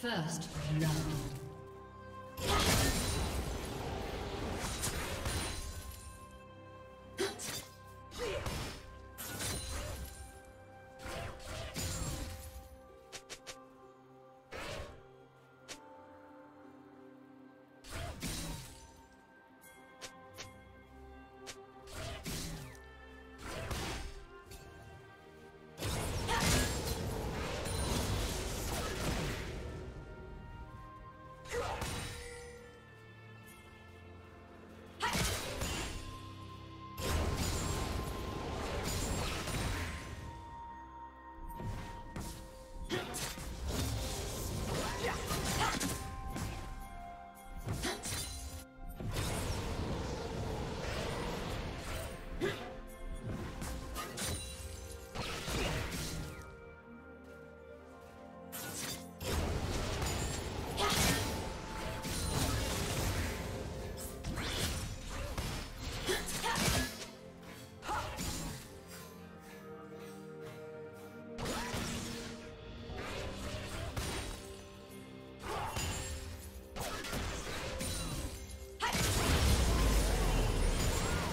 First.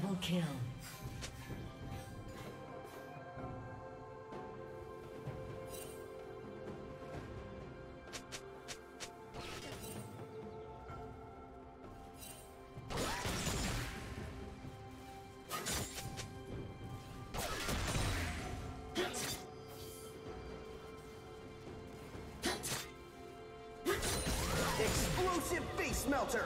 Double kill. Explosive face melter!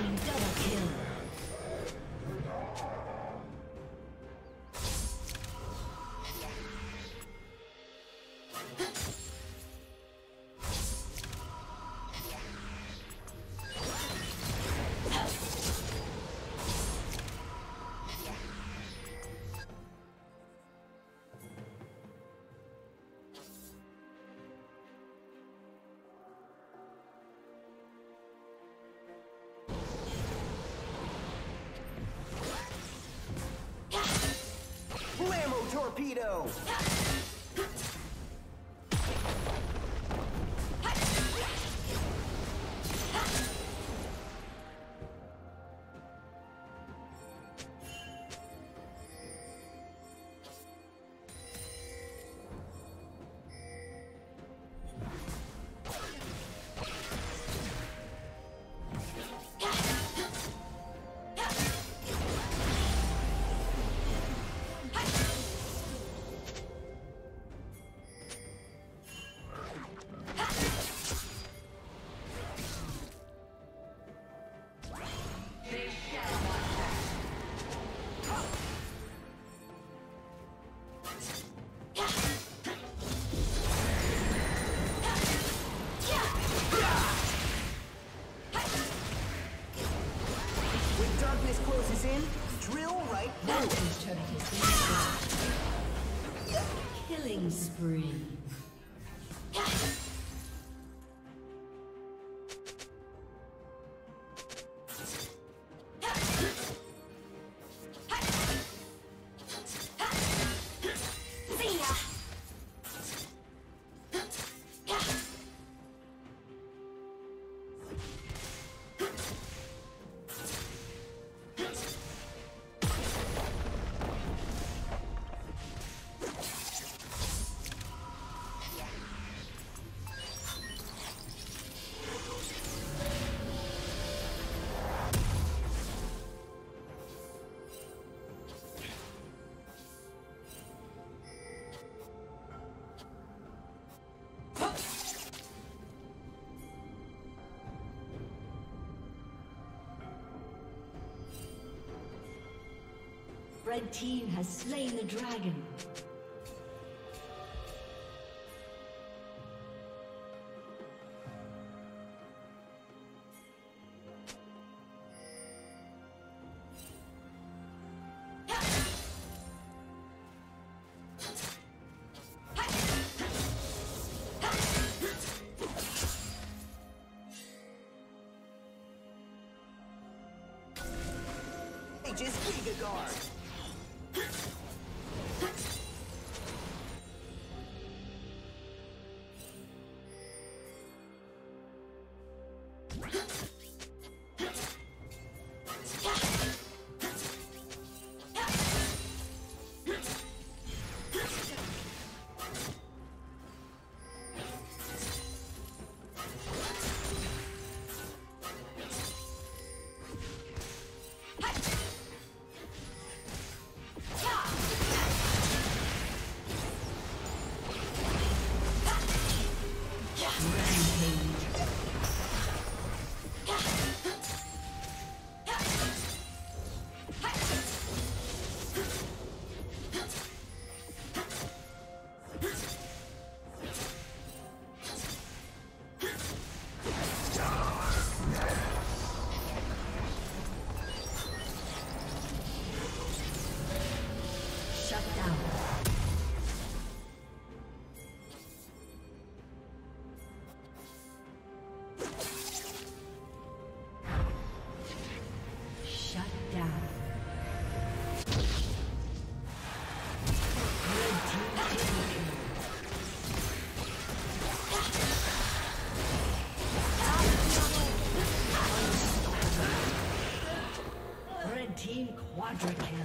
Blammo torpedo! Red team has slain the dragon. Aegis Giga Guard. Team quadra kill.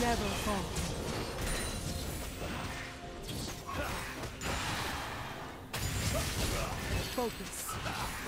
Never fall. Focus.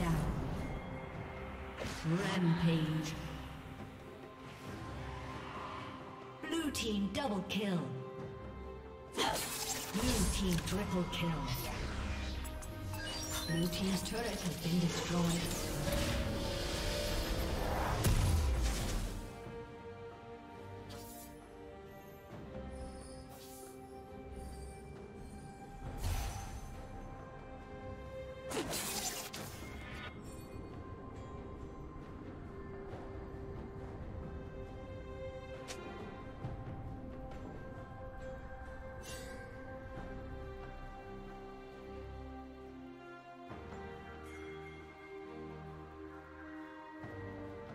Down. Rampage. Blue team double kill. Blue team triple kill. Blue team's turret has been destroyed.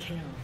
Triple kill.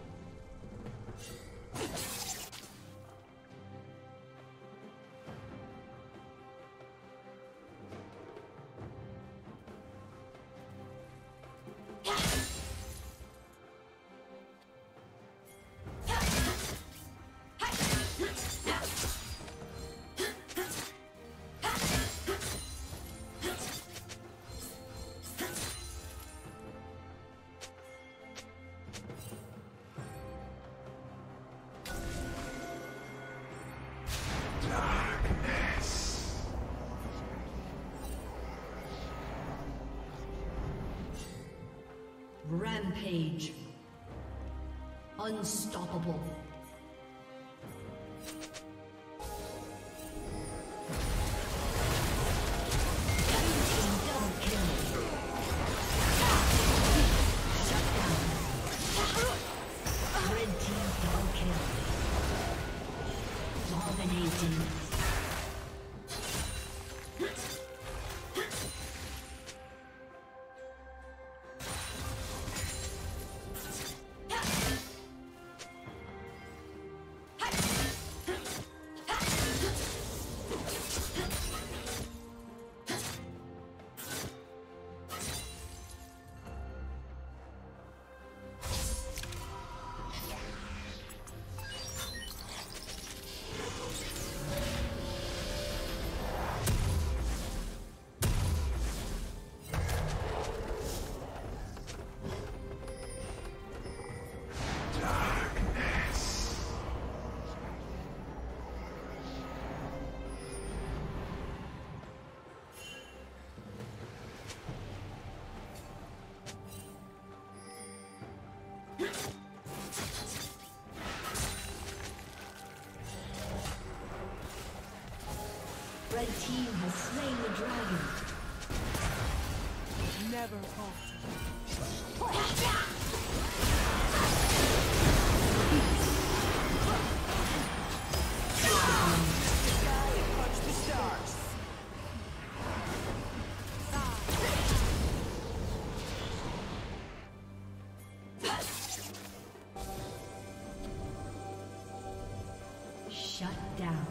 Rampage. Unstoppable. Team has slain the dragon. Never falter. Punch the stars. Shut down.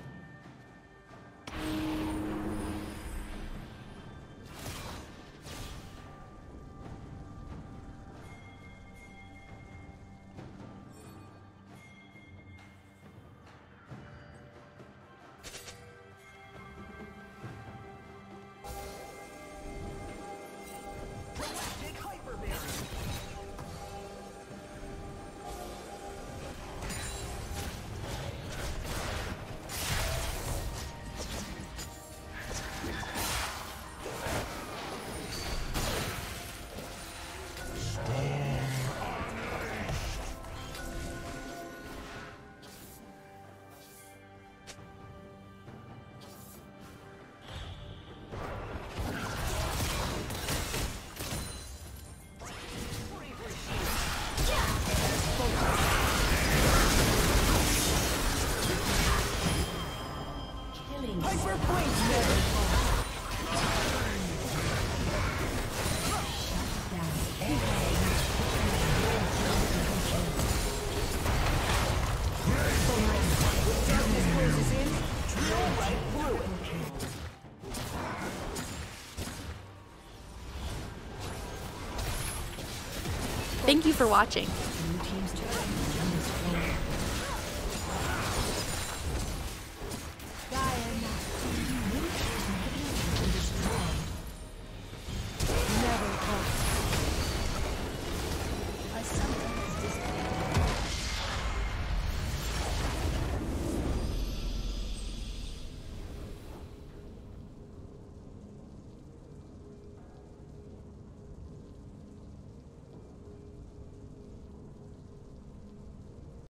for watching.